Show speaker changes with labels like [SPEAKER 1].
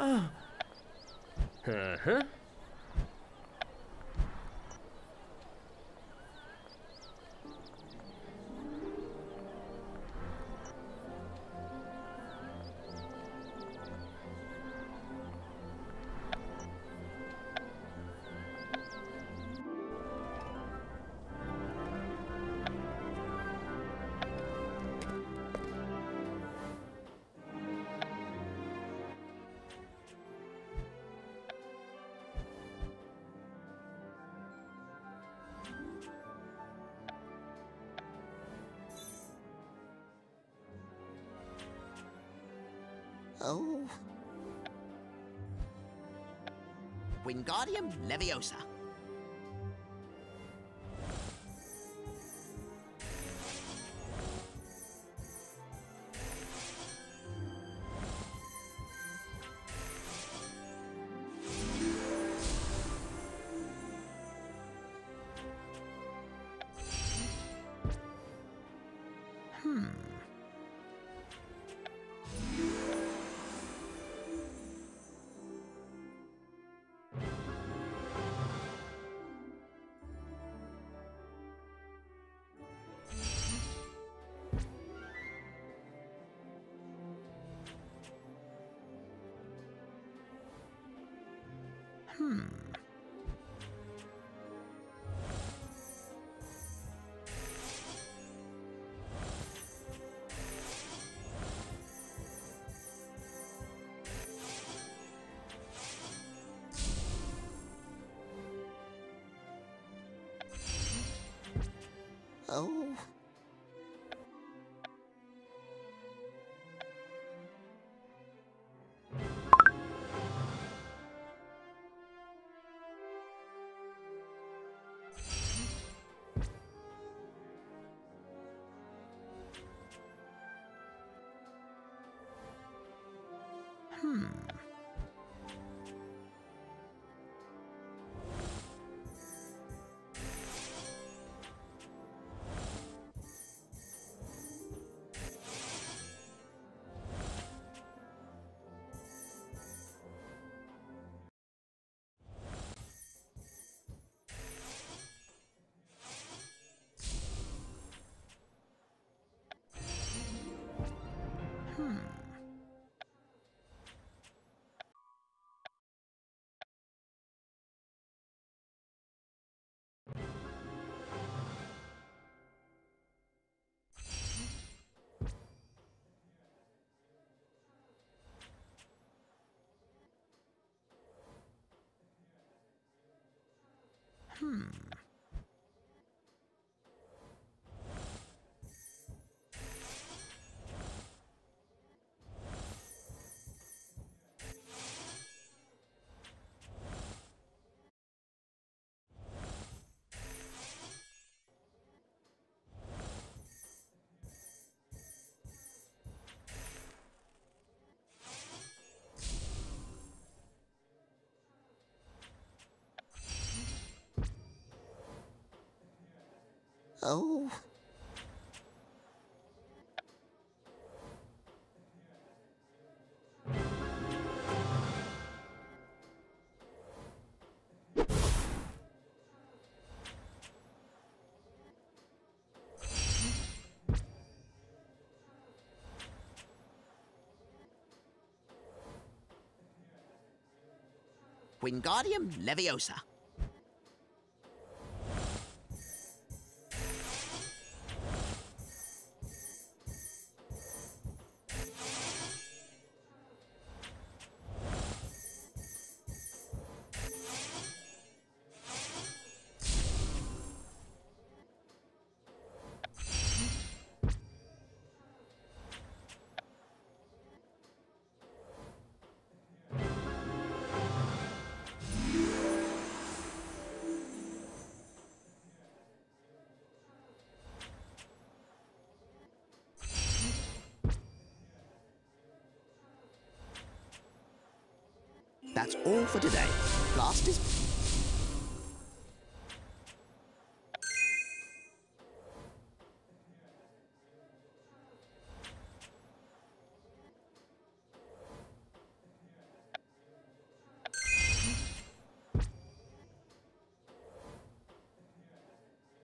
[SPEAKER 1] 嗯哼哼。
[SPEAKER 2] Oh. Wingardium Leviosa. Hmm.
[SPEAKER 3] Hmm.
[SPEAKER 2] Oh.
[SPEAKER 3] Hmm. Hmm.
[SPEAKER 2] Oh. Wingardium Leviosa. That's all for today. Blast is